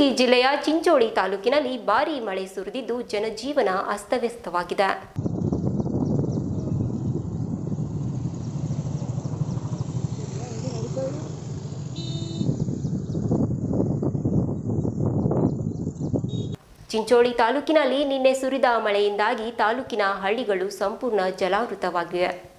ಕಲಬುರಗಿ ಜಿಲ್ಲೆಯ ಚಿಂಚೋಳಿ ತಾಲೂಕಿನಲ್ಲಿ ಭಾರಿ ಮಳೆ ಸುರಿದಿದ್ದು ಜನಜೀವನ ಅಸ್ತವ್ಯಸ್ತವಾಗಿದೆ. ಚಿಂಚೋಳಿ ತಾಲೂಕಿನಲ್ಲಿ ನಿನ್ನೆ ಸುರಿದ ಮಳೆಯಿಂದಾಗಿ ತಾಲೂಕಿನ ಹಳ್ಳಿಗಳು ಸಂಪೂರ್ಣ ಜಲಾವೃತವಾಗಿವೆ.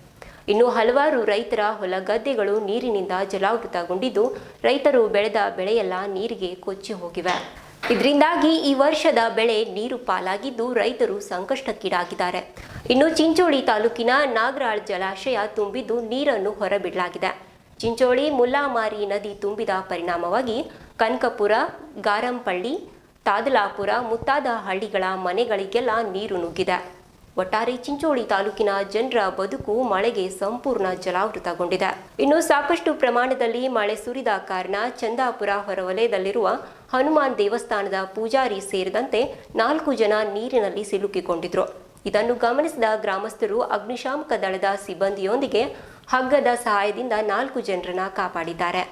ಇನ್ನು ಹಲವಾರು ರೈತರ ಹೊಲ ಗದ್ದೆಗಳು ನೀರಿನಿಂದ ಜಲಾವೃತಗೊಂಡಿದ್ದು, ರೈತರು ಬೆಳೆದ ಬೆಳೆಯೆಲ್ಲ ನೀರಿಗೆ ಕೊಚ್ಚಿ ಹೋಗಿವೆ. ಇದರಿಂದಾಗಿ ಈ ವರ್ಷದ ಬೆಳೆ ನೀರು ಪಾಲಾಗಿದ್ದು ರೈತರು ಸಂಕಷ್ಟಕ್ಕೀಡಾಗಿದ್ದಾರೆ. ಇನ್ನು ಚಿಂಚೋಳಿ ತಾಲೂಕಿನ ನಾಗರಾಳ್ ಜಲಾಶಯ ತುಂಬಿದ್ದು ನೀರನ್ನು ಹೊರಬಿಡಲಾಗಿದೆ. ಚಿಂಚೋಳಿ ಮುಲ್ಲಾಮಾರಿ ನದಿ ತುಂಬಿದ ಪರಿಣಾಮವಾಗಿ ಕನಕಪುರ, ಗಾರಂಪಳ್ಳಿ, ತಾದಲಾಪುರ ಮುಂತಾದ ಹಳ್ಳಿಗಳ ಮನೆಗಳಿಗೆಲ್ಲ ನೀರು ನುಗ್ಗಿದೆ. ಒಟ್ಟಾರೆ ಚಿಂಚೋಳಿ ತಾಲೂಕಿನ ಜನರ ಬದುಕು ಮಳೆಗೆ ಸಂಪೂರ್ಣ ಜಲಾವೃತಗೊಂಡಿದೆ. ಇನ್ನು ಸಾಕಷ್ಟು ಪ್ರಮಾಣದಲ್ಲಿ ಮಳೆ ಸುರಿದ ಕಾರಣ ಚಂದಾಪುರ ಹೊರವಲಯದಲ್ಲಿರುವ ಹನುಮಾನ್ ದೇವಸ್ಥಾನದ ಪೂಜಾರಿ ಸೇರಿದಂತೆ ನಾಲ್ಕು ಜನ ನೀರಿನಲ್ಲಿ ಸಿಲುಕಿಕೊಂಡಿದ್ರು. ಇದನ್ನು ಗಮನಿಸಿದ ಗ್ರಾಮಸ್ಥರು ಅಗ್ನಿಶಾಮಕ ದಳದ ಸಿಬ್ಬಂದಿಯೊಂದಿಗೆ ಹಗ್ಗದ ಸಹಾಯದಿಂದ ನಾಲ್ಕು ಜನರನ್ನ ಕಾಪಾಡಿದ್ದಾರೆ.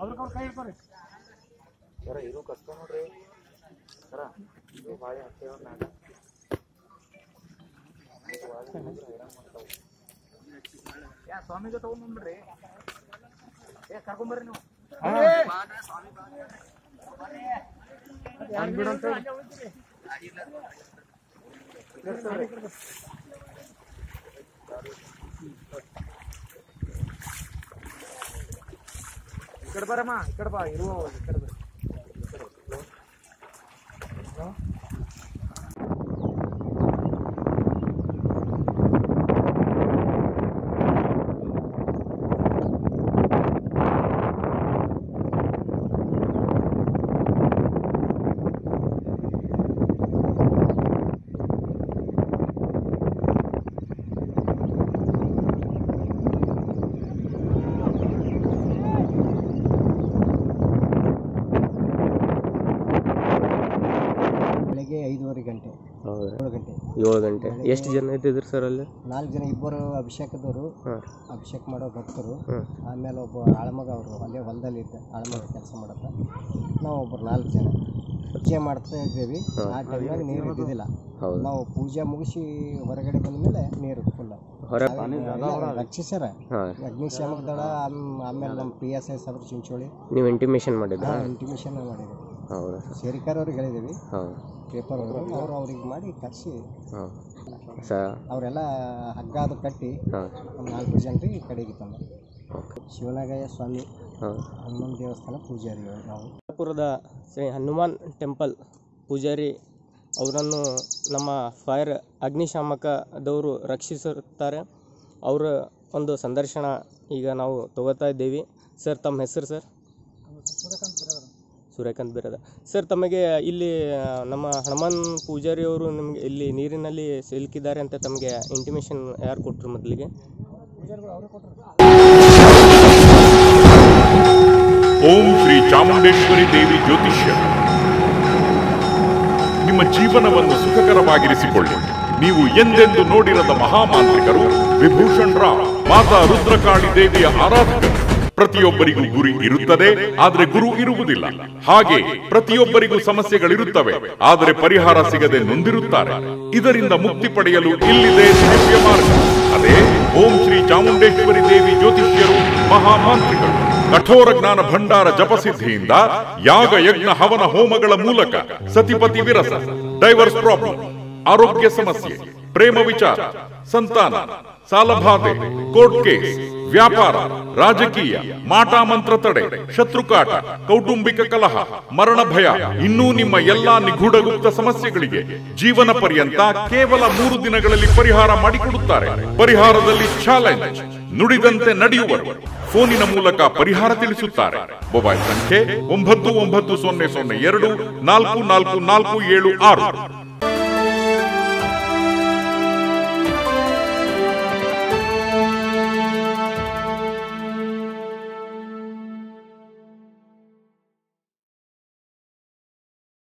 ಅವ್ರಿಗವ್ರ ಕೈ ಹಿಡ್ಕೊರಿ ಯಾ ಸ್ವಾಮಿಗೆ ತಗೊಂಡ್ಬಂದ್ರಿ ಏ ಕರ್ಕೊಂಬರ್ರಿ ನೀವು ಈ ಕಡೆ ఇక్కడ బరమా ఇక్కడ బా ఇరువ ఇక్కడ ಬೆಳಗ್ಗೆ ಐದೂವರೆ ಗಂಟೆ. ಏಳು ಗಂಟೆ. ಏಳು ಗಂಟೆ. ಎಷ್ಟು ಜನ ಇದ್ದಿದ್ರು ಸರ್ ಅಲ್ಲಿ? ನಾಲ್ಕು ಜನ ಇಬ್ಬರು ಅಭಿಷೇಕದವರು ಹಾಂ. ಅಭಿಷೇಕ ಮಾಡೋ ಭಕ್ತರು. ಆಮೇಲೆ ಒಬ್ಬ ಆಳಮಗ ಅವರು ಅಲ್ಲೇ ಹೊಲದಲ್ಲಿ ಇದ್ದ ಆಳಮಗ ಕೆಲಸ ಮಾಡತ್ತ. ನಾವು ಒಬ್ಬರು ನಾಲ್ಕು ಜನ. ಪೂಜೆ ಮಾಡ್ತಾ ಇದ್ದೇವೆ. ಆ ಟೈಮ್ನಾಗ ನೀರು ಇದ್ದಿದ್ದಿಲ್ಲ. ಹೌದು? ನಾವು ಪೂಜೆ ಮುಗಿಸಿ ಹೊರಗಡೆ ಬಂದ ಮೇಲೆ ನೀರು ಫುಲ್ ಹೊರ ರಕ್ಷಿಸ್ಯಾರ. ಹಾಂ. ಅಗ್ನಿಶಾಮಕ ದಳ ಆಮ್- ಆಮೇಲೆ ನಮ್ಮ ಪಿ ಎಸ್ ಐ ಸಾಬ್ರು ಚಿಂಚೋಳಿ ನೀವು ಇಂಟಿಮೇಷನ್ ಮಾಡಿದ್ರಾ? ಇಂಟಿಮೇಷನ್ ಮಾಡಿದ್ದೀವಿ ಹೌದಾ. ಸೇರಿಕಾರ್ ಅವ್ರಿಗೆ ಹೇಳಿದ್ದೀವಿ. ಹೌದು. ಪೇಪರ್ ಅವರು ಅವ್ರು ಅವ್ರಿಗೆ ಮಾಡಿ ಕರೆಸಿ ಹಾಂ ಸ ಅವರೆಲ್ಲ ಹಗ್ಗ ಅದು ಕಟ್ಟಿ ಹಾಂ ಒಂದು ನಾಲ್ಕು ಜನರಿಗೆ ಕಡೆಗೆ ತಂದ ಓಕೆ. ಶಿವನಗಯ್ಯ ಸ್ವಾಮಿ ಹಾಂ ಹನುಮನ್ ದೇವಸ್ಥಾನ ಪೂಜಾರಿ ನಾವು. ಪುರದ ಶ್ರೀ ಹನುಮಾನ್ ಟೆಂಪಲ್ ಪೂಜಾರಿ ಅವರನ್ನು ನಮ್ಮ ಫೈರ್ ಅಗ್ನಿಶಾಮಕದವರು ರಕ್ಷಿಸುತ್ತಾರೆ. ಅವರ ಒಂದು ಸಂದರ್ಶನ ಈಗ ನಾವು ತಗೋತಾ ಇದ್ದೀವಿ. ಸರ್ ತಮ್ಮ ಹೆಸರು ಸರ್? ಸೂರ್ಯಕಾಂತ್ ಬಿರದ. ಸರ್ ತಮಗೆ ಇಲ್ಲಿ ನಮ್ಮ ಹನುಮಾನ್ ಪೂಜಾರಿ ಅವರು ನಿಮಗೆ ಇಲ್ಲಿ ನೀರಿನಲ್ಲಿ ಸಿಲುಕಿದ್ದಾರೆ ಅಂತ ತಮಗೆ ಇಂಟಿಮೇಷನ್ ಯಾರು ಕೊಟ್ಟರು ಮೊದಲಿಗೆ? ಓಂ ಶ್ರೀ ಚಾಮುಂಡೇಶ್ವರಿ ದೇವಿ ಜ್ಯೋತಿಷ್ಯ. ನಿಮ್ಮ ಜೀವನವನ್ನು ಸುಖಕರವಾಗಿರಿಸಿಕೊಳ್ಳಿ. ನೀವು ಎಂದೆಂದು ನೋಡಿರದ ಮಹಾಮಾಂತ್ರಿಕರು ವಿಭೂಷಣ್ ರಾವ್, ಮಾತಾ ರುದ್ರಕಾಳಿ ದೇವಿಯ ಆರಾಧಕರು. ಪ್ರತಿಯೊಬ್ಬರಿಗೂ ಗುರಿ ಇರುತ್ತದೆ, ಆದರೆ ಗುರು ಇರುವುದಿಲ್ಲ. ಹಾಗೆ ಪ್ರತಿಯೊಬ್ಬರಿಗೂ ಸಮಸ್ಯೆಗಳಿರುತ್ತವೆ, ಆದರೆ ಪರಿಹಾರ ಸಿಗದೆ ನೊಂದಿರುತ್ತಾರೆ. ಇದರಿಂದ ಮುಕ್ತಿ ಪಡೆಯಲು ಇಲ್ಲಿದೆ ದಿವ್ಯ ಮಾರ್ಗ. ಅದೇ ಓಂ ಶ್ರೀ ಚಾಮುಂಡೇಶ್ವರಿ ದೇವಿ ಜ್ಯೋತಿಷ್ಯರು ಮಹಾಮಾಂತ್ರಿಗಳು. ಕಠೋರ ಜ್ಞಾನ ಭಂಡಾರ ಜಪಸಿದ್ಧಿಯಿಂದ ಯಾಗ, ಯಜ್ಞ, ಹವನ, ಹೋಮಗಳ ಮೂಲಕ ಸತಿಪತಿ ವಿರಸ, ಡೈವರ್ಸ್ ಪ್ರಾಬ್ಲಮ್, ಆರೋಗ್ಯ ಸಮಸ್ಯೆ, ಪ್ರೇಮ ವಿಚಾರ, ಸಂತಾನ, ಸಾಲಬಾಧೆ, ಕೋರ್ಟ್ ಕೇಸ್ ವ್ಯಾಪಾರ, ರಾಜಕೀಯ, ಮಾಟಾ ಮಂತ್ರ ತಡೆ, ಶತ್ರುಕಾಟ, ಕೌಟುಂಬಿಕ ಕಲಹ, ಮರಣ ಭಯ, ಇನ್ನೂ ನಿಮ್ಮ ಎಲ್ಲಾ ನಿಗೂಢಗುಪ್ತ ಸಮಸ್ಯೆಗಳಿಗೆ ಜೀವನ ಪರ್ಯಂತ ಕೇವಲ ಮೂರು ದಿನಗಳಲ್ಲಿ ಪರಿಹಾರ ಮಾಡಿಕೊಡುತ್ತಾರೆ. ಪರಿಹಾರದಲ್ಲಿ ಚಾಲೆಂಜ್ ನುಡಿದಂತೆ ನಡೆಯುವರು. ಫೋನಿನ ಮೂಲಕ ಪರಿಹಾರ ತಿಳಿಸುತ್ತಾರೆ. ಮೊಬೈಲ್ ಸಂಖ್ಯೆ ಒಂಬತ್ತು ಒಂಬತ್ತು ಸೊನ್ನೆ ಸೊನ್ನೆ ಎರಡು ನಾಲ್ಕು ನಾಲ್ಕು ನಾಲ್ಕು ಏಳು ಆರು.